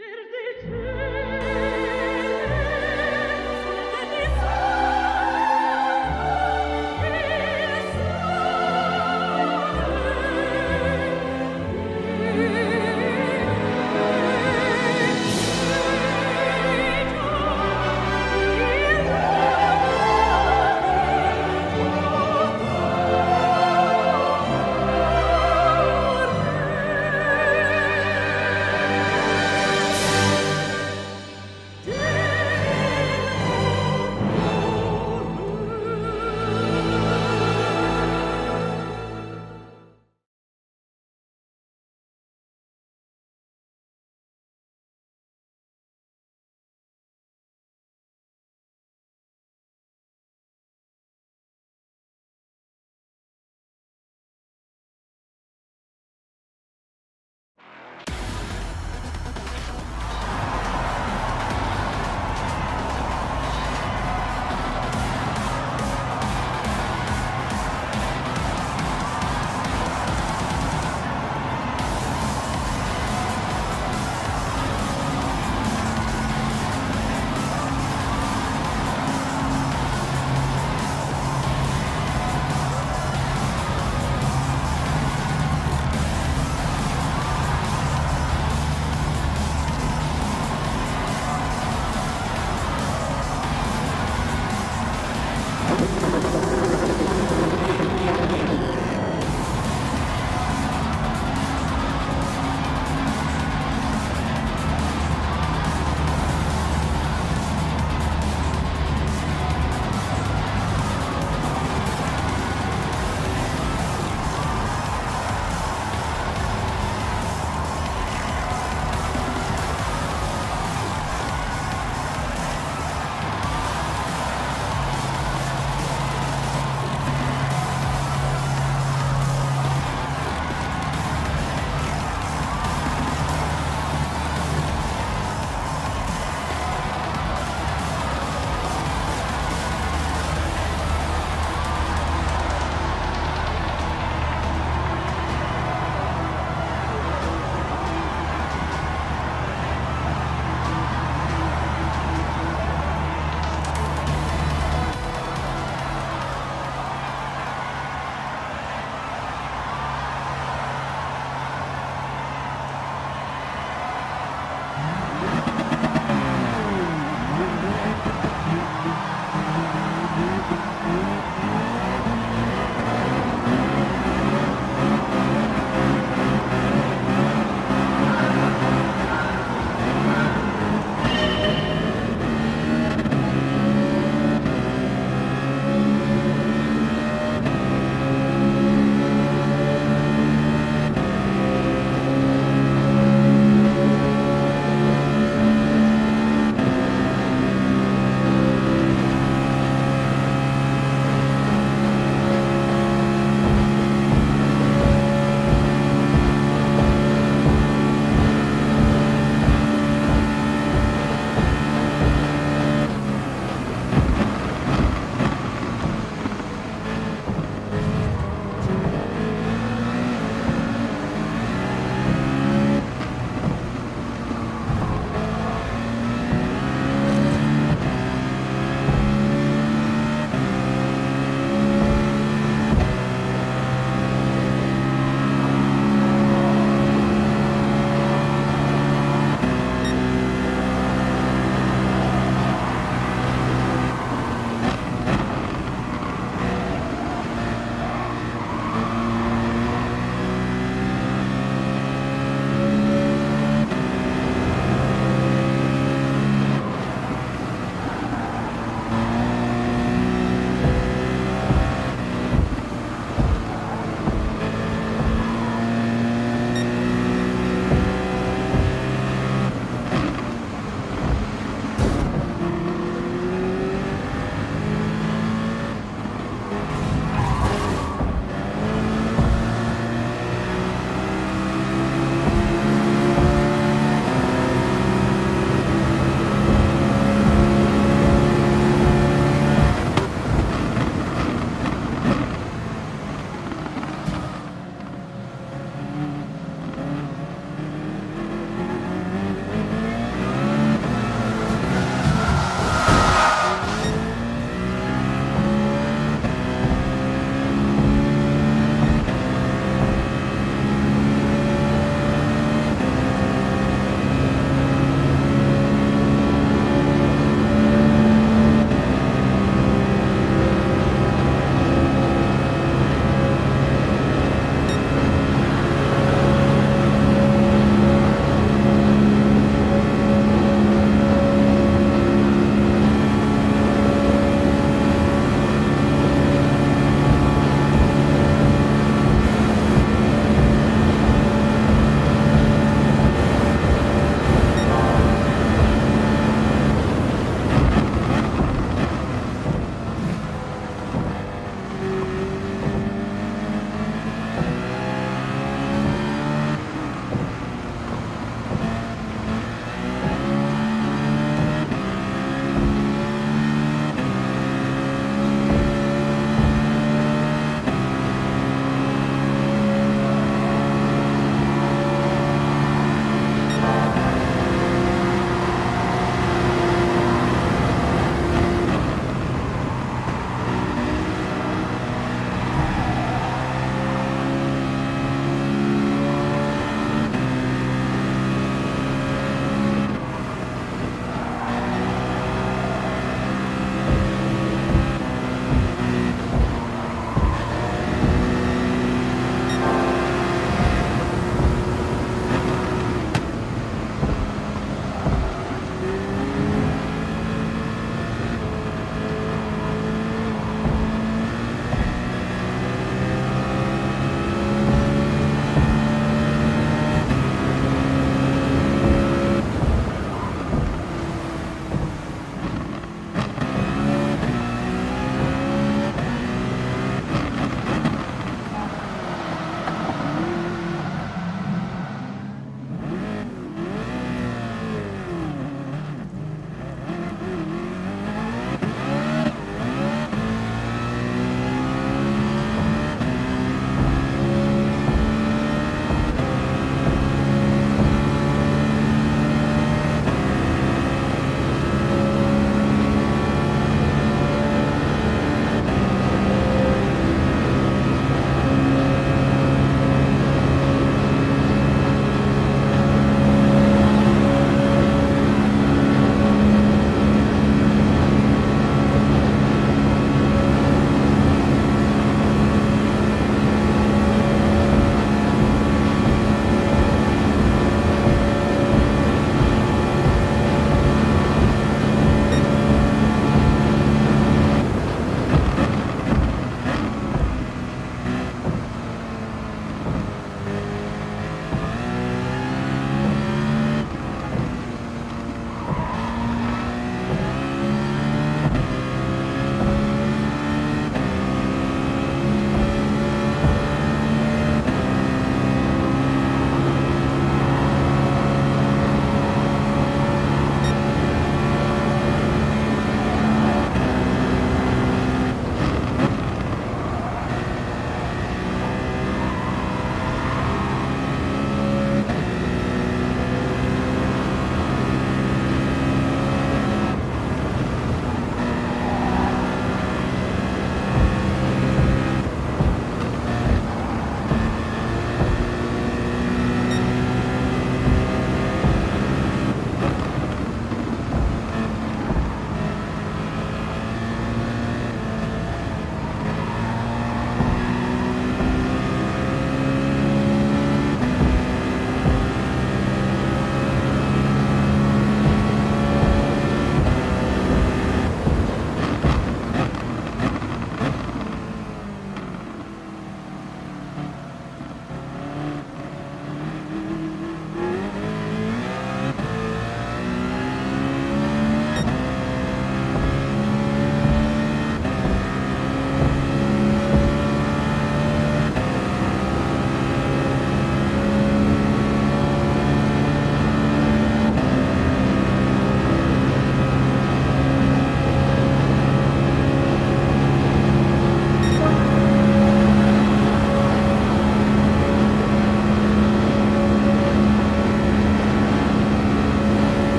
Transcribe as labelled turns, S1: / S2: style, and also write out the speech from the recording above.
S1: Per te